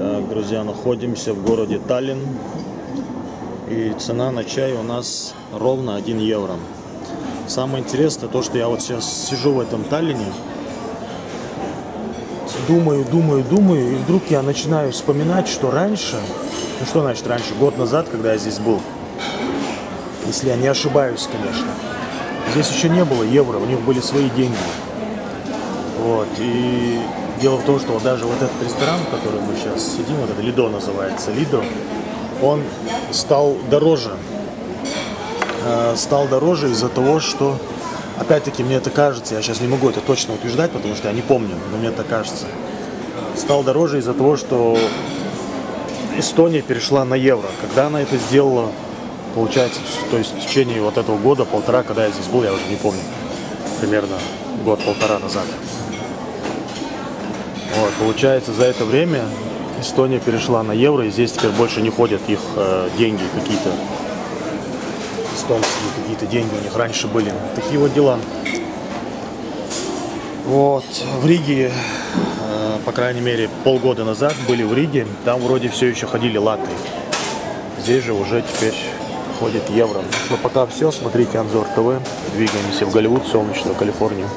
Так, друзья, находимся в городе Таллин. И цена на чай у нас ровно 1 евро. Самое интересное то, что я вот сейчас сижу в этом Таллине, думаю, думаю, думаю, и вдруг я начинаю вспоминать, что раньше, ну что значит раньше, год назад, когда я здесь был, если я не ошибаюсь, конечно, здесь еще не было евро, у них были свои деньги. Вот, и дело в том, что даже вот этот ресторан, в котором мы сейчас сидим, вот это Лидо называется, Лидо, он стал дороже. Э, стал дороже из-за того, что, опять-таки, мне это кажется, я сейчас не могу это точно утверждать, потому что я не помню, но мне это кажется. Стал дороже из-за того, что Эстония перешла на евро. Когда она это сделала, получается, то есть в течение вот этого года, полтора, когда я здесь был, я уже не помню, примерно год-полтора назад. Вот, получается, за это время Эстония перешла на евро, и здесь теперь больше не ходят их э, деньги какие-то. Эстонские какие-то деньги у них раньше были. Такие вот дела. Вот, в Риге, э, по крайней мере, полгода назад были в Риге, там вроде все еще ходили латы. Здесь же уже теперь ходит евро. Но пока все, смотрите Анзор ТВ, двигаемся в Голливуд, солнечную Калифорнию.